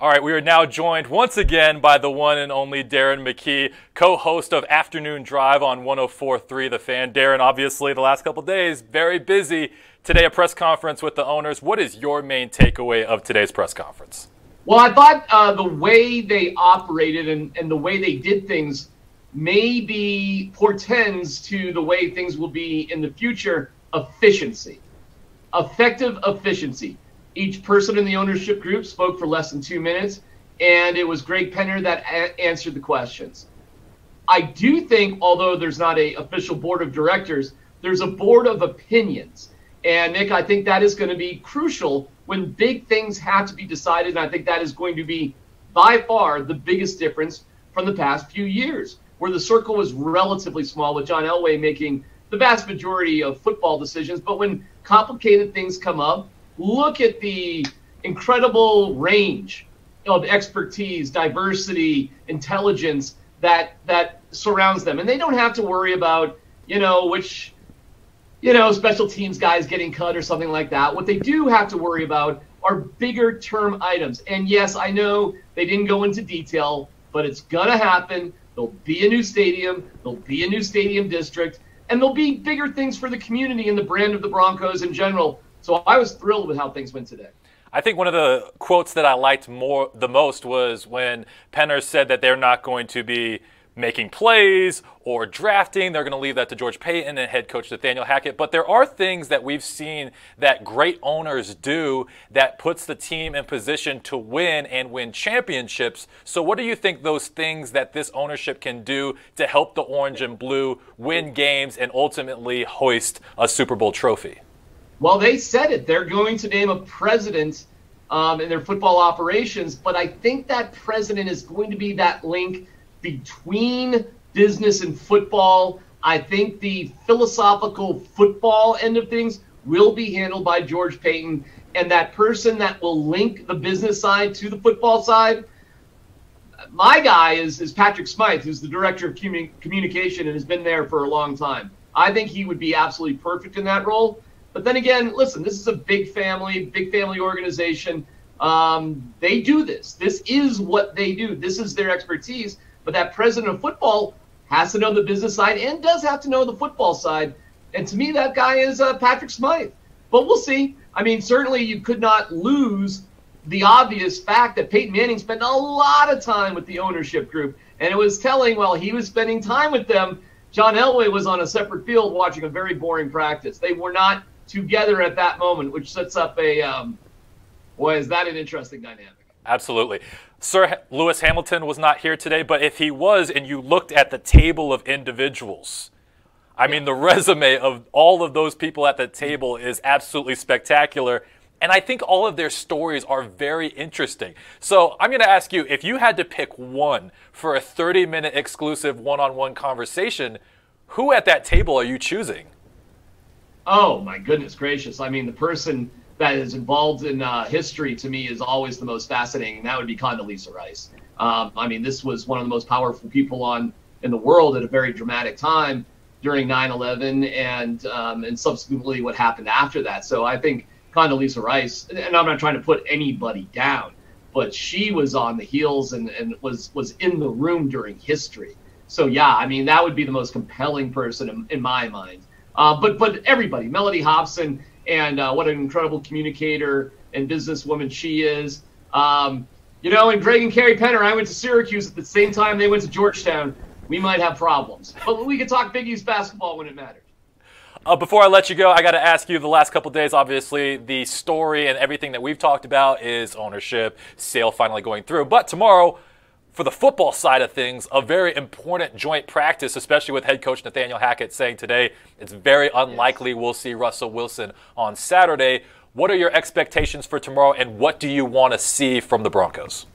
All right, we are now joined once again by the one and only Darren McKee, co-host of Afternoon Drive on 104.3 The Fan. Darren, obviously, the last couple days, very busy. Today, a press conference with the owners. What is your main takeaway of today's press conference? Well, I thought uh, the way they operated and, and the way they did things maybe portends to the way things will be in the future efficiency, effective efficiency each person in the ownership group spoke for less than two minutes, and it was Greg Penner that a- answered the questions. I do think, although there's not a official board of directors, there's a board of opinions. And Nick, I think that is going to be crucial when big things have to be decided. And I think that is going to be by far the biggest difference from the past few years, where the circle was relatively small with John Elway making the vast majority of football decisions. But when complicated things come up, look at the incredible range of expertise, diversity, intelligence that that surrounds them, and they don't have to worry about you know which you know special teams guys getting cut or something like that. What they do have to worry about are bigger term items. And yes, I know they didn't go into detail, but it's gonna happen. There'll be a new stadium. There'll be a new stadium district. And there'll be bigger things for the community and the brand of the Broncos in general so I was thrilled with how things went today. I think one of the quotes that I liked more the most was when Penner said that they're not going to be making plays or drafting. They're going to leave that to George Paton and head coach Nathaniel Hackett. But there are things that we've seen that great owners do that puts the team in position to win and win championships. So, what do you think those things that this ownership can do to help the orange and blue win games and ultimately hoist a Super Bowl trophy? Well, they said it. They're going to name a president um, in their football operations, but I think that president is going to be that link between business and football. I think the philosophical football end of things will be handled by George Paton, and that person that will link the business side to the football side. My guy is, is Patrick Smyth, who's the director of communication and has been there for a long time. I think he would be absolutely perfect in that role. But then again, listen, this is a big family, big family organization. Um, they do this. This is what they do. This is their expertise. But that president of football has to know the business side and does have to know the football side. And to me, that guy is uh, Patrick Smyth. But we'll see. I mean, certainly you could not lose the obvious fact that Peyton Manning spent a lot of time with the ownership group. And it was telling while he was spending time with them, John Elway was on a separate field watching a very boring practice. They were not together at that moment, which sets up a um, boy, is that an interesting dynamic? Absolutely. Sir Lewis Hamilton was not here today, but if he was, and you looked at the table of individuals, I mean, the resume of all of those people at the table is absolutely spectacular. And I think all of their stories are very interesting. So I'm going to ask you if you had to pick one for a 30 minute exclusive one on one conversation, who at that table are you choosing? Oh my goodness gracious! I mean, the person that is involved in uh, history to me is always the most fascinating. That would be Condoleezza Rice. Um, I mean, this was one of the most powerful people on in the world at a very dramatic time during 9/11 and um, and subsequently what happened after that. So I think Condoleezza Rice, and I'm not trying to put anybody down, but she was on the heels and, and was was in the room during history. So yeah, I mean that would be the most compelling person in, in my mind. Uh, but but everybody, Mellody Hobson, and uh, what an incredible communicator and businesswoman she is. Um, you know, and Greg and Carrie Penner, I went to Syracuse at the same time they went to Georgetown. We might have problems, but we could talk Big East basketball when it matters. Uh, before I let you go, I got to ask you the last couple days, obviously, the story and everything that we've talked about is ownership, sale finally going through. But tomorrow, for the football side of things, a very important joint practice, especially with head coach Nathaniel Hackett saying today it's very unlikely we'll see Russell Wilson on Saturday. What are your expectations for tomorrow, and what do you want to see from the Broncos?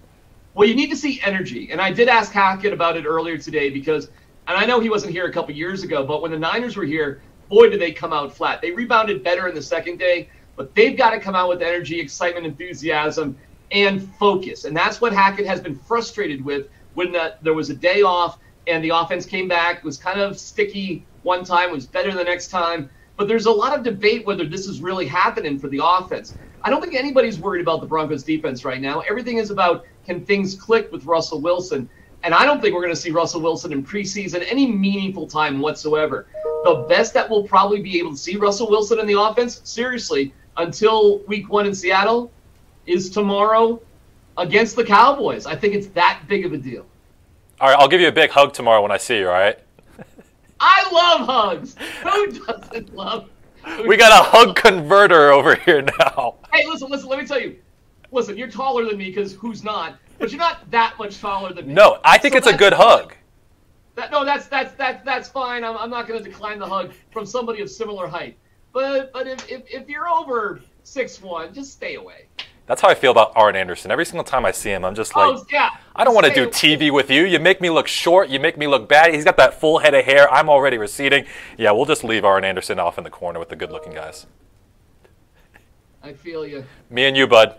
Well, you need to see energy. And I did ask Hackett about it earlier today because, and I know he wasn't here a couple years ago, but when the Niners were here, boy, did they come out flat. They rebounded better in the second day, but they've got to come out with energy, excitement, enthusiasm, and focus. And that's what Hackett has been frustrated with when the, there was a day off and the offense came back. Was kind of sticky one time, was better the next time. But there's a lot of debate whether this is really happening for the offense. I don't think anybody's worried about the Broncos defense right now. Everything is about can things click with Russell Wilson. And I don't think we're going to see Russell Wilson in preseason any meaningful time whatsoever. The best that we'll probably be able to see Russell Wilson in the offense, seriously, until week one in Seattle, is tomorrow against the Cowboys. I think it's that big of a deal. All right, I'll give you a big hug tomorrow when I see you, all right? I love hugs. Who doesn't love? We got a hug converter over here now. Hey, listen, listen. Let me tell you. Listen, you're taller than me because who's not? But you're not that much taller than me. No, I think So it's a good hug. That, no, that's that's that's that's fine. I'm, I'm not going to decline the hug from somebody of similar height. But but if, if, if you're over six one, just stay away. That's how I feel about Arn Anderson. Every single time I see him, I'm just oh, like, oh yeah. I don't want to do. TV with you. You make me look short. You make me look bad. He's got that full head of hair. I'm already receding. Yeah, we'll just leave Arn Anderson off in the corner with the good-looking guys. I feel you. Me and you, bud.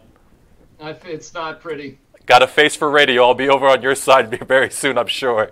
It's not pretty. Got a face for radio. I'll be over on your side very soon, I'm sure.